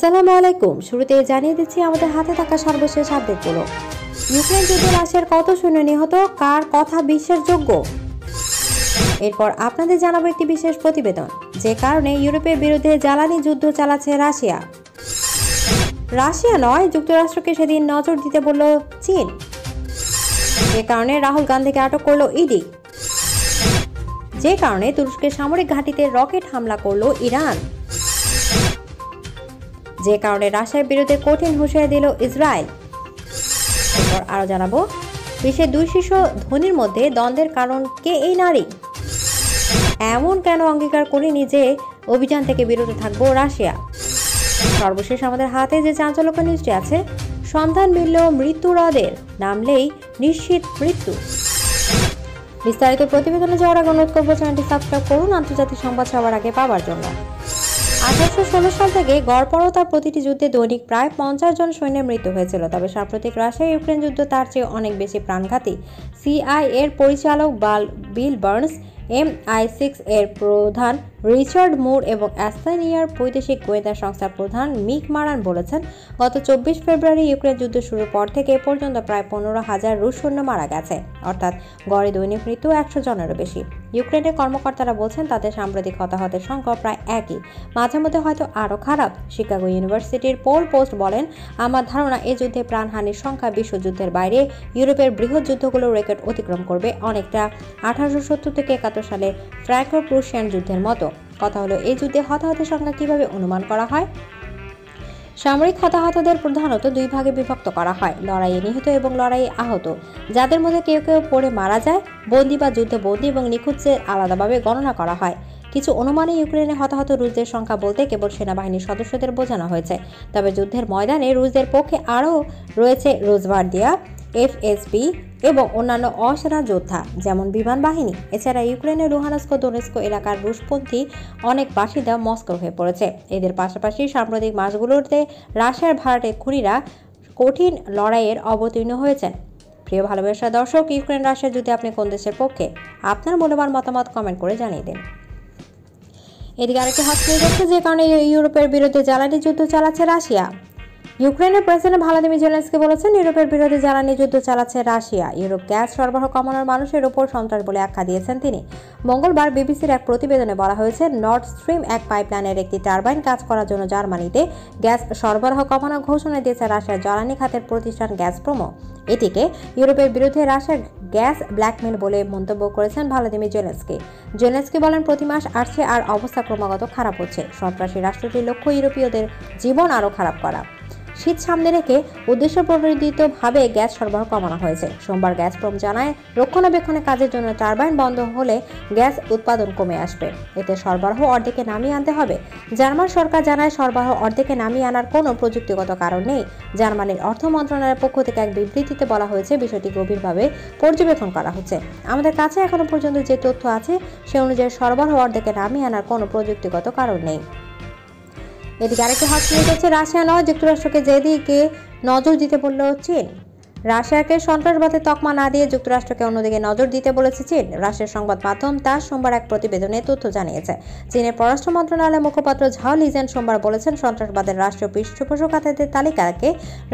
আসসালামু আলাইকুম। শুরুতে জানিয়ে দিচ্ছি, আমাদের হাতে থাকা সর্বশেষ আপডেটগুলো। ইউক্রেন যুদ্ধে রাশিয়ার কত সৈন্য নিহত? কার কথা বিশ্বাসযোগ্য? এরপর আপনাদের জানাব একটি বিশেষ প্রতিবেদন। যে কারণে ইউরোপের বিরুদ্ধে জ্বালানি যুদ্ধ চালাচ্ছে রাশিয়া। রাশিয়া নয়, যুক্তরাষ্ট্রকে সেদিন নজর দিতে বলল চীন। যে কারণে রাহুল গান্ধীকে আটক করল ইডি। যে কারণে তুরস্কের সামরিক ঘাঁটিতে রকেট হামলা করল ইরান। যে কারণে রাশিয়ার বিরুদ্ধে কঠিন হুঁশিয়ারি দিল ইসরায়েল। এরপর আরও জানাব, বিশ্বের দুই শীর্ষ ধনির মধ্যে দ্বন্দ্বের কারণ কে এই নারী? এমন কেন অঙ্গীকার করিনি যে অভিযান থেকে বিরত থাকব রাশিয়া? সর্বশেষ আমাদের হাতে যে চাঞ্চল্যকর নিউজটি আছে, সন্ধান মিলল মৃত্যু হ্রদের নামলেই নিশ্চিত মৃত্যু। বিস্তারিত প্রতিবেদনে যাওয়ার আগে অনুরোধ করব চ্যানেলটি সাবস্ক্রাইব করুন, আন্তর্জাতিক সংবাদ সবার আগে পাওয়ার জন্য। আঠারোশো ষোলো সাল থেকে গড়পরতার প্রতিটি যুদ্ধে দৈনিক প্রায় পঞ্চাশ জন সৈন্যের মৃত্যু হয়েছিল। তবে সাম্প্রতিক রাশিয়া ইউক্রেন যুদ্ধ তার চেয়ে অনেক বেশি প্রাণঘাতী। সিআই এর পরিচালক বাল, Bill Burns, M I six এর প্রধান রিচার্ড মুর এবং অ্যাস্তানিয়ার বৈদেশিক গোয়েন্দা সংস্থার প্রধান মিক মারান বলেছেন, গত চব্বিশ ফেব্রুয়ারি ইউক্রেন যুদ্ধ শুরুর পর থেকে এ পর্যন্ত প্রায় পনেরো হাজার রুশ সৈন্য মারা গেছে, অর্থাৎ গড়ে দৈনিক মৃত্যু একশো জনেরও বেশি। ইউক্রেনের কর্মকর্তারা বলছেন, তাদের সাম্প্রতিক হতাহতের সংখ্যা প্রায় একই। মাঝে মধ্যে হয়তো আরও খারাপ, শিকাগো ইউনিভার্সিটির পোল পোস্ট বলেন, আমার ধারণা এই যুদ্ধে প্রাণহানির সংখ্যা বিশ্বযুদ্ধের বাইরে ইউরোপের বৃহৎ যুদ্ধগুলোর রেকর্ড অতিক্রম করবে। অনেকটা আঠারোশো সত্তর থেকে একাত্তর সালে ফ্র্যাঙ্কো প্রুশিয়ান যুদ্ধের মতো। কথা হলো, এই যুদ্ধে হতাহতের সংখ্যা কীভাবে অনুমান করা হয়? সামরিক হতাহতদের প্রধানত দুই ভাগে বিভক্ত করা হয়, লড়াইয়ে নিহত এবং লড়াইয়ে আহত। যাদের মধ্যে কেউ কেউ পড়ে মারা যায়, বন্দি বা যুদ্ধে বন্দি এবং নিখুঁজের আলাদাভাবে গণনা করা হয়। কিছু অনুমানে ইউক্রেনে হতাহত রুশদের সংখ্যা বলতে কেবল সেনাবাহিনীর সদস্যদের বোঝানো হয়েছে। তবে যুদ্ধের ময়দানে রুশদের পক্ষে আরও রয়েছে রোজভার্দিয়া এফএসবি এবং অন্যান্য অসেনা যোদ্ধা, যেমন বিমান বাহিনী, এছাড়া ইউক্রেনের লুহানস্কো দোনেস্কো এলাকার রুশপন্থী অনেক বাসিন্দা মস্কো হয়ে পড়েছে। এদের পাশাপাশি সাম্প্রতিক মাসগুলোতে রাশিয়ার ভাড়াটে খুনিরা কঠিন লড়াইয়ের অবতীর্ণ হয়েছেন। প্রিয় ভালোবাসা দর্শক, ইউক্রেন রাশিয়ার যুদ্ধে আপনি কোন দেশের পক্ষে, আপনার মূল্যবান মতামত কমেন্ট করে জানিয়ে দিন। এদিকে আরেকটি হাত হচ্ছে যে কারণে ইউরোপের বিরুদ্ধে জ্বালানি যুদ্ধ চালাচ্ছে রাশিয়া। ইউক্রেনের প্রেসিডেন্ট ভালাদিমি জেলেন্সকি বলেছেন, ইউরোপের বিরুদ্ধে জ্বালানি যুদ্ধ চালাচ্ছে রাশিয়া। ইউরোপ গ্যাস সরবরাহ কমানোর মানুষের ওপর সন্ত্রাস বলে আখ্যা দিয়েছেন তিনি। মঙ্গলবার বিবিসির এক প্রতিবেদনে বলা হয়েছে, নর্থ স্ট্রিম এক পাইপলাইনের একটি টারবাইন কাজ করার জন্য জার্মানিতে গ্যাস সরবরাহ কমানোর ঘোষণা দিয়েছে রাশিয়ার জ্বালানি খাতের প্রতিষ্ঠান গ্যাস প্রোমো এটিকে ইউরোপের বিরুদ্ধে রাশিয়ার গ্যাস ব্ল্যাকমেল বলে মন্তব্য করেছেন ভালাদিমির জেলেন্সকি। জেলেন্সকি বলেন, প্রতি মাস আসছে আর অবস্থা ক্রমাগত খারাপ হচ্ছে। সন্ত্রাসী রাষ্ট্রটির লক্ষ্য ইউরোপীয়দের জীবন আরও খারাপ করা। শীত সামনে রেখে উদ্দেশ্য প্রণোদিতভাবে গ্যাস সরবরাহ কমানো হয়েছে। সোমবার গ্যাসপ্রম জানায়, রক্ষণাবেক্ষণের কাজের জন্য টারবাইন বন্ধ হলে গ্যাস উৎপাদন কমে আসবে। এতে সরবরাহ অর্ধেকে নামিয়ে আনতে হবে। জার্মান সরকার জানায়, সরবরাহ অর্ধেকে নামিয়ে আনার কোনো প্রযুক্তিগত কারণ নেই। জার্মানির অর্থ মন্ত্রণালয়ের পক্ষ থেকে এক বিবৃতিতে বলা হয়েছে, বিষয়টি গভীরভাবে পর্যবেক্ষণ করা হচ্ছে। আমাদের কাছে এখনও পর্যন্ত যে তথ্য আছে, সে অনুযায়ী সরবরাহ অর্ধেকে নামিয়ে আনার কোনো প্রযুক্তিগত কারণ নেই। এদিকে আরেকটি হট নিউজ হচ্ছে রাশিয়া নয়, যুক্তরাষ্ট্রকে যেদিকে নজর দিতে বলল চীন। রাশিয়াকে সন্ত্রাসবাদের তকমা না দিয়ে যুক্তরাষ্ট্রকে অন্যদিকে নজর দিতে বলেছে চীন। রাশিয়ার সংবাদ মাধ্যম তার সোমবার এক প্রতিবেদনে তথ্য জানিয়েছে। চীনের পররাষ্ট্র মন্ত্রণালয়ের মুখপাত্র ঝাও লিজেন সোমবার বলেছেন, সন্ত্রাসবাদের রাষ্ট্রীয় পৃষ্ঠপোষকতাদের তালিকাকে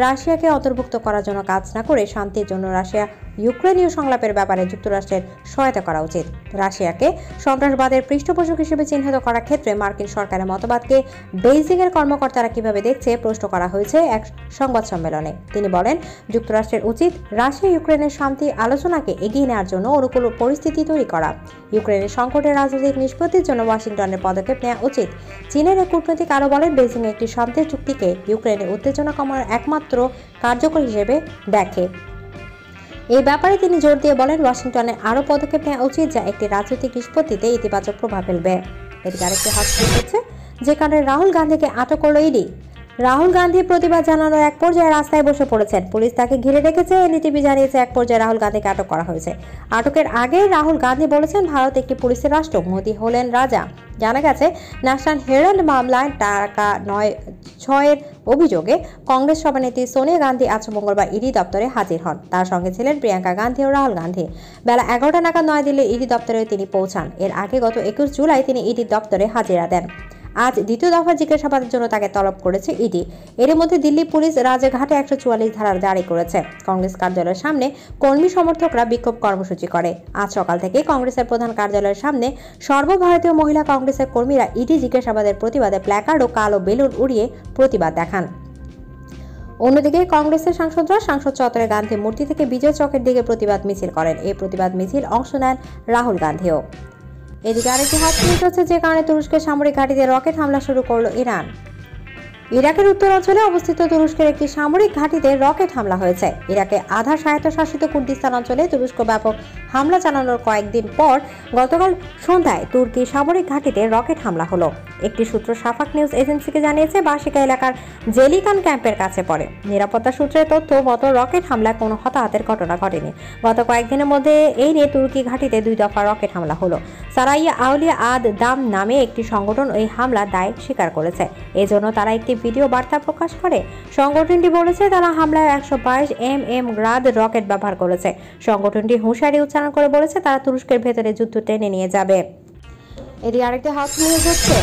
রাশিয়াকে অন্তর্ভুক্ত করার জন্য কাজ না করে শান্তির জন্য রাশিয়া ইউক্রেনীয় সংলাপের ব্যাপারে যুক্তরাষ্ট্রের সহায়তা করা উচিত। রাশিয়াকে সন্ত্রাসবাদের পৃষ্ঠপোষক হিসেবে চিহ্নিত করার ক্ষেত্রে মার্কিন সরকারের মতবাদকে বেইজিং এর কর্মকর্তারা কীভাবে দেখছে প্রশ্ন করা হয়েছে এক সংবাদ সম্মেলনে। তিনি বলেন, যুক্তরাষ্ট্রের উচিত রাশিয়া ইউক্রেনের শান্তি আলোচনাকে এগিয়ে নেওয়ার জন্য অনুকূল পরিস্থিতি তৈরি করা। ইউক্রেনের সংকটের রাজনৈতিক নিষ্পত্তির জন্য ওয়াশিংটনের পদক্ষেপ নেওয়া উচিত। চীনের এক কূটনৈতিক আরও বলেন বেজিং একটি শান্তির চুক্তিকে ইউক্রেনের উত্তেজনা কমানোর একমাত্র কার্যকর হিসেবে দেখে। এই ব্যাপারে তিনি জোর দিয়ে বলেন, ওয়াশিংটনে আরও পদক্ষেপ নেওয়া উচিত যা একটি রাজনৈতিক নিষ্পত্তিতে ইতিবাচক প্রভাব ফেলবে। এদিকে আরেকটি হাত হচ্ছে যে কারণে রাহুল গান্ধীকে আটক করল ইডি। রাহুল গান্ধী প্রতিবাদ জানানোর এক পর্যায়ে রাস্তায় বসে পড়েছেন। পুলিশ তাকে ঘিরে রেখেছে। এনডিটিভি জানিয়েছে, এক পর্যায়ে রাহুল গান্ধীকে আটক করা হয়েছে। আটকের আগে রাহুল গান্ধী বলেছেন, ভারত একটি পুলিশের রাষ্ট্র। মোদী হলেন রাজা। জানা গেছে, ন্যাশনাল হেরাল্ড মামলায় টাকা নয়, ছয়ের অভিযোগে কংগ্রেস সভানেত্রী সোনিয়া গান্ধী আজ মঙ্গলবার ইডি দপ্তরে হাজির হন। তার সঙ্গে ছিলেন প্রিয়াঙ্কা গান্ধী ও রাহুল গান্ধী। বেলা এগারোটা নাগাদ নয়াদিল্লির ইডি দপ্তরে তিনি পৌঁছান। এর আগে গত একুশ জুলাই তিনি ইডি দপ্তরে হাজিরা দেন। আজ দ্বিতীয় দফা জিজ্ঞাসাবাদের জন্য তাকে তলব করেছে ইডি। এর মধ্যে দিল্লি পুলিশ রাজঘাটে একশো চুয়াল্লিশ ধারা জারি করেছে। কংগ্রেস কার্যালয়ের সামনে কর্মী সমর্থকরা বিক্ষোভ কর্মসূচি করে। আজ সকাল থেকে কংগ্রেসের প্রধান কার্যালয়ের সামনে সর্বভারতীয় মহিলা কংগ্রেসের কর্মীরা ইডি জিজ্ঞাসাবাদের প্রতিবাদে প্ল্যাকার্ড ও কালো বেলুন উড়িয়ে প্রতিবাদ দেখান। অন্যদিকে কংগ্রেসের সাংসদরা সাংসদ চত্বরে গান্ধী মূর্তি থেকে বিজয় চকের দিকে প্রতিবাদ মিছিল করেন। এই প্রতিবাদ মিছিল অংশ নেন রাহুল গান্ধীও। এদিকে আরেকটি হাত হচ্ছে যে কারণে তুরস্কের সামরিক ঘাঁটিতে রকেট হামলা শুরু করল ইরান। ইরাকের উত্তরাঞ্চলে অবস্থিত তুরস্কের একটি সামরিক ঘাঁটিতে রকেট হামলা হয়েছে। ইরাকে আধা স্বায়ত্তশাসিত কুর্দিস্তান অঞ্চলে তুরস্ক ব্যাপক হামলা চালানোর কয়েকদিন পর গতকাল সন্ধ্যায় তুর্কি সামরিক ঘাঁটিতে রকেট হামলা হলো। একটি সূত্র সাফাক নিউজ এজেন্সিকে জানিয়েছে বাসিকা এলাকার জেলিকান ক্যাম্পের কাছে পড়ে। নিরাপত্তা সূত্রের তথ্য মতো, রকেট হামলায় কোনো হতাহতের ঘটনা ঘটেনি। গত কয়েকদিনের মধ্যে এই নিয়ে তুর্কি ঘাঁটিতে দুই দফা রকেট হামলা হলো। সারাইয়া আউলিয়া আদ দাম নামে একটি সংগঠন ওই হামলা দায় স্বীকার করেছে। এজন্য তারা একটি ভিডিও বার্তা প্রকাশ করে। সংগঠনটি বলেছে, তারা হামলায় একশো বাইশ এম এম গ্রাদ রকেট ব্যবহার করেছে। সংগঠনটি হুঁশিয়ারি উচ্চারণ করে বলেছে, তারা তুরস্কের ভেতরে যুদ্ধ টেনে নিয়ে যাবে। এটি আরেকটি হাত নিয়ে যাচ্ছে।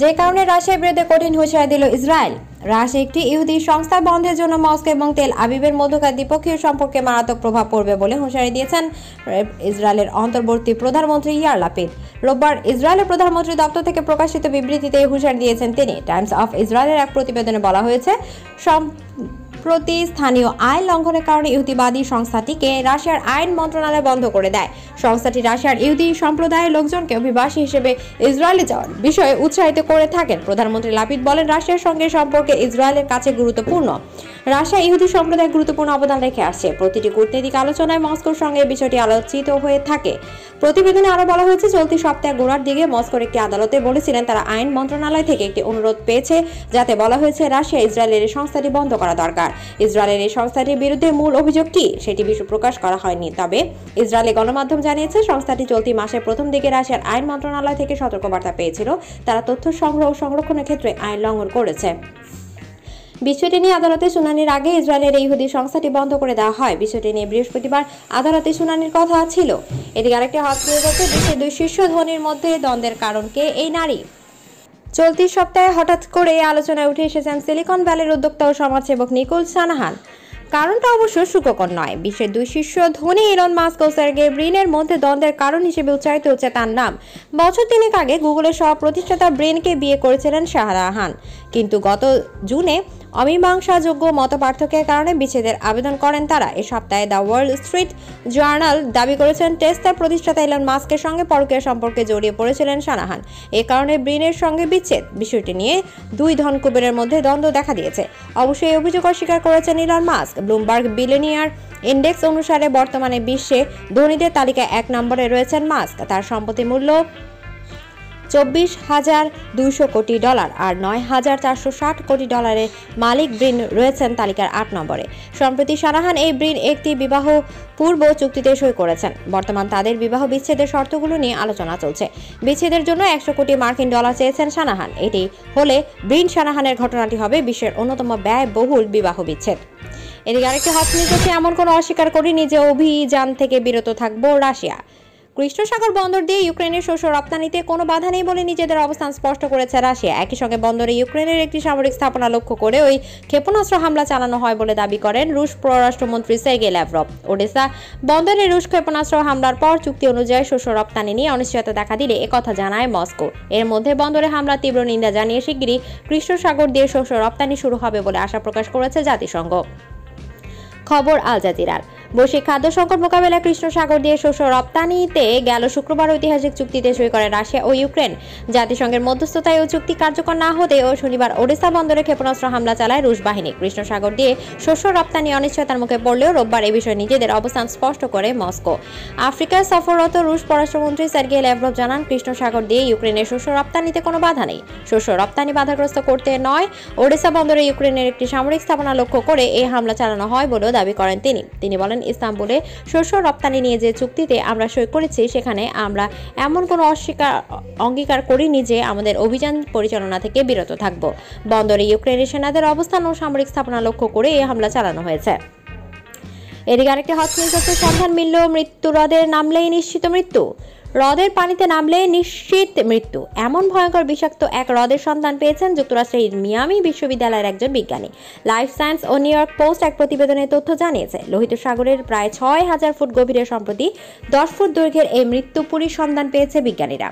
যে কারণে রাশিয়ার বিরুদ্ধে কঠিন হুঁশিয়ারি দিল ইসরায়েল। রাশিয়া একটি ইহুদি সংস্থা বন্ধের জন্য মস্কো এবং তেল আবিবের মধ্যকার দ্বিপক্ষীয় সম্পর্কে মারাত্মক প্রভাব পড়বে বলে হুঁশিয়ারি দিয়েছেন ইসরায়েলের অন্তর্বর্তী প্রধানমন্ত্রী ইয়ার লাপিদ রোববার ইসরায়েলের প্রধানমন্ত্রী দপ্তর থেকে প্রকাশিত বিবৃতিতে হুঁশিয়ারি দিয়েছেন তিনি। টাইমস অফ ইসরায়েলের এক প্রতিবেদনে বলা হয়েছে প্রতি স্থানীয় আইন লঙ্ঘনের কারণে ইহুদিবাদী সংস্থাটিকে রাশিয়ার আইন মন্ত্রণালয় বন্ধ করে দেয়। সংস্থাটি রাশিয়ার ইহুদি সম্প্রদায়ের লোকজনকে অভিবাসী হিসেবে ইসরায়েলে যাওয়ার বিষয়ে উৎসাহিত করে থাকেন। প্রধানমন্ত্রী লাপিদ বলেন, রাশিয়ার সঙ্গে সম্পর্কে ইসরায়েলের কাছে গুরুত্বপূর্ণ। রাশিয়া ইহুদি সম্প্রদায় গুরুত্বপূর্ণ অবদান রেখে আসছে প্রতিটি কূটনৈতিক আলোচনায় মস্কোর সঙ্গে বিষয়টি আলোচিত হয়ে থাকে। প্রতিবেদনে আরও বলা হয়েছে, চলতি সপ্তাহে গোড়ার দিকে মস্কোর একটি আদালতে বলেছিলেন, তারা আইন মন্ত্রণালয় থেকে একটি অনুরোধ পেয়েছে, যাতে বলা হয়েছে রাশিয়া ইসরায়েলের এই সংস্থাটি বন্ধ করা দরকার। ইসরায়েলের এই সংস্থাটির বিরুদ্ধে মূল অভিযোগ কি, সেটি বিষয় প্রকাশ করা হয়নি। তবে ইসরায়েলি গণমাধ্যম জানিয়েছে, সংস্থাটি চলতি মাসের প্রথম দিকে রাশিয়ার আইন মন্ত্রণালয় থেকে সতর্কবার্তা পেয়েছিল। তারা তথ্য সংগ্রহ ও সংরক্ষণের ক্ষেত্রে আইন লঙ্ঘন করেছে। বিষয়টি নিয়ে আদালতে শুনানির আগে ইসরায়েলের এই ইহুদি সংস্থাটি বন্ধ করে দেওয়া হয়। বিষয়টি নিয়ে বৃহস্পতিবার আদালতে শুনানির কথা ছিল। এদিকে আরেকটি যাচ্ছে বিশ্বের দুই শীর্ষ ধনির মধ্যে দ্বন্দ্বের কারণ কে? এই নারী। চলতি সপ্তাহে হঠাৎ করে আলোচনায় উঠে এসেছেন সিলিকন ভ্যালির উদ্যোক্তা ও সমাজসেবক নিকুল সানাহান। কারণটা অবশ্য সুখকর নয়। বিশ্বের দুই শীর্ষ ধনী ইলন মাস্ক ও সার্গে ব্রিনের মধ্যে দ্বন্দ্বের কারণ হিসেবে উচ্চারিত হচ্ছে তার নাম। বছর তিনেক আগে গুগলের সহ প্রতিষ্ঠাতা ব্রেনকে বিয়ে করেছিলেন শাহরাহান। কিন্তু গত জুনে অমীমাংসাযোগ্য মত পার্থক্যের কারণে বিচ্ছেদের আবেদন করেন তারা। এ সপ্তাহে দ্য ওয়ার্ল্ড স্ট্রিট জার্নাল দাবি করেছেন, টেস্টার প্রতিষ্ঠাতা ইলন মাস্কের সঙ্গে পরকীয় সম্পর্কে জড়িয়ে পড়েছিলেন সানাহান এ কারণে ব্রিনের সঙ্গে বিচ্ছেদ, বিষয়টি নিয়ে দুই ধন কুবেরের মধ্যে দ্বন্দ্ব দেখা দিয়েছে। অবশ্যই অভিযোগ অস্বীকার করেছেন Elon Musk. Bloomberg billionaire index অনুসারে বর্তমানে বিশ্বে ধনীদের তালিকায় এক নম্বরে রয়েছেন মাস্ক। তার সম্পত্তি মূল্য চব্বিশ হাজার দুইশো কোটি ডলার আর নয় হাজার চারশো ষাট কোটি ডলারের মালিক ব্রিন রয়েছেন তালিকার আট নম্বরে। সম্প্রতি সারাহান এই ব্রিন একটি বিবাহ পূর্ব চুক্তিতে সই করেছেন। বর্তমান তাদের বিবাহ বিচ্ছেদের শর্তগুলো নিয়ে আলোচনা চলছে। বিচ্ছেদের জন্য একশো কোটি মার্কিন ডলার চেয়েছেন সানাহান। এটি হলে ব্রিন সানাহানের ঘটনাটি হবে বিশ্বের অন্যতম ব্যয়বহুল বিবাহ বিচ্ছেদ। এদিকে আরেকটি হট এমন কোনো অস্বীকার করিনি যে অভিযান থেকে বিরত থাকব রাশিয়া। কৃষ্ণসাগর বন্দর দিয়ে ইউক্রেনের শস্য রপ্তানিতে কোনো বাধা নেই বলে নিজেদের অবস্থান স্পষ্ট করেছে রাশিয়া। একই সঙ্গে বন্দরে ইউক্রেনের একটি সামরিক স্থাপনা লক্ষ্য করে ওই ক্ষেপণাস্ত্র হামলা চালানো হয় বলে দাবি করেন রুশ পররাষ্ট্রমন্ত্রী সের্গে ল্যাভরভ ওডেসা বন্দরে রুশ ক্ষেপণাস্ত্র হামলার পর চুক্তি অনুযায়ী শস্য রপ্তানি নিয়ে অনিশ্চয়তা দেখা দিলে একথা জানায় মস্কো। এর মধ্যে বন্দরে হামলা তীব্র নিন্দা জানিয়ে শিগগিরই কৃষ্ণসাগর দিয়ে শস্য রপ্তানি শুরু হবে বলে আশা প্রকাশ করেছে জাতিসংঘ। খবর আল জাজিরার। বৈশ্বিক খাদ্য সংকট মোকাবেলায় কৃষ্ণ সাগর দিয়ে শস্য রপ্তানিতে গেল শুক্রবার ঐতিহাসিক চুক্তিতে সই করে রাশিয়া ও ইউক্রেন। জাতিসংঘের মধ্যস্থতায় ও চুক্তি কার্যকর না হতে ও শনিবার ওড়িশা বন্দরে ক্ষেপণাস্ত্র হামলা চালায় রুশ বাহিনী। কৃষ্ণ সাগর দিয়ে শস্য রপ্তানি অনিশ্চয়তার মুখে পড়লেও রোববার এ বিষয়ে নিজেদের অবস্থান স্পষ্ট করে মস্কো। আফ্রিকায় সফররত রুশ পররাষ্ট্রমন্ত্রী সার্গে ল্যাভরভ জানান কৃষ্ণ সাগর দিয়ে ইউক্রেনের শস্য রপ্তানিতে কোনো বাধা নেই। শস্য রপ্তানি বাধাগ্রস্ত করতে নয়, ওড়িশা বন্দরে ইউক্রেনের একটি সামরিক স্থাপনা লক্ষ্য করে এই হামলা চালানো হয় বলেও দাবি করেন তিনি। তিনি বলেন ইস্তাম্বুলে। শস্য রপ্তানি নিয়ে যে চুক্তিতে আমরা সই করেছি, সেখানে আমরা এমন কোনো অস্বীকার, অঙ্গীকার করিনি যে আমাদের অভিযান পরিচালনা থেকে বিরত থাকব। বন্দরে ইউক্রেনের সেনাদের অবস্থান ও সামরিক স্থাপনা লক্ষ্য করে এই হামলা চালানো হয়েছে। এদিকে আরেকটি হট সন্ধান মিলল মৃত্যুরদের নামলেই নিশ্চিত মৃত্যু। হ্রদের পানিতে নামলে নিশ্চিত মৃত্যু। এমন ভয়ঙ্কর বিষাক্ত এক হ্রদের সন্ধান পেয়েছেন যুক্তরাষ্ট্রের মিয়ামি বিশ্ববিদ্যালয়ের একজন বিজ্ঞানী। লাইফ সায়েন্স ও নিউ ইয়র্ক পোস্ট এক প্রতিবেদনে তথ্য জানিয়েছে, লোহিত সাগরের প্রায় ছয় হাজার ফুট গভীরে সম্প্রতি দশ ফুট দৈর্ঘ্যের এই মৃত্যুপুরীর সন্ধান পেয়েছে বিজ্ঞানীরা।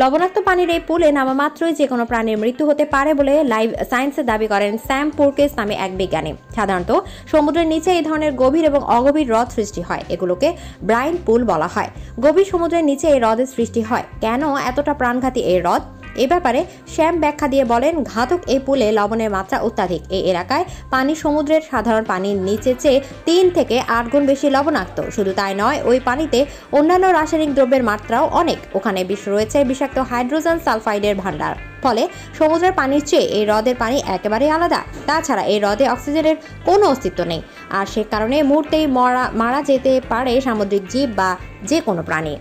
লবণাক্ত পানির এই পুলে নামা মাত্রই যে কোনো প্রাণীর মৃত্যু হতে পারে বলে লাইভ সায়েন্সে দাবি করেন স্যাম পুরকেস নামে এক বিজ্ঞানী। সাধারণত সমুদ্রের নিচে এই ধরনের গভীর এবং অগভীর হ্রদ সৃষ্টি হয়, এগুলোকে ব্রাইন পুল বলা হয়। গভীর সমুদ্রের নিচে এই হ্রদের সৃষ্টি হয়। কেন এতটা প্রাণঘাতী এই হ্রদ? এ ব্যাপারে শ্যাম ব্যাখ্যা দিয়ে বলেন, ঘাতক এই পুলে লবণের মাত্রা অত্যাধিক। এই এলাকায় পানি সমুদ্রের সাধারণ পানির নিচে চেয়ে তিন থেকে আট গুণ বেশি লবণাক্ত। শুধু তাই নয়, ওই পানিতে অন্যান্য রাসায়নিক দ্রব্যের মাত্রাও অনেক। ওখানে বিষ রয়েছে বিষাক্ত হাইড্রোজেন সালফাইডের ভাণ্ডার। ফলে সমুদ্রের পানির চেয়ে এই হ্রদের পানি একেবারেই আলাদা। তাছাড়া এই হ্রদে অক্সিজেনের কোনো অস্তিত্ব নেই। আর সে কারণে মুহূর্তেই মরা, মারা যেতে পারে সামুদ্রিক জীব বা যে কোনো প্রাণী।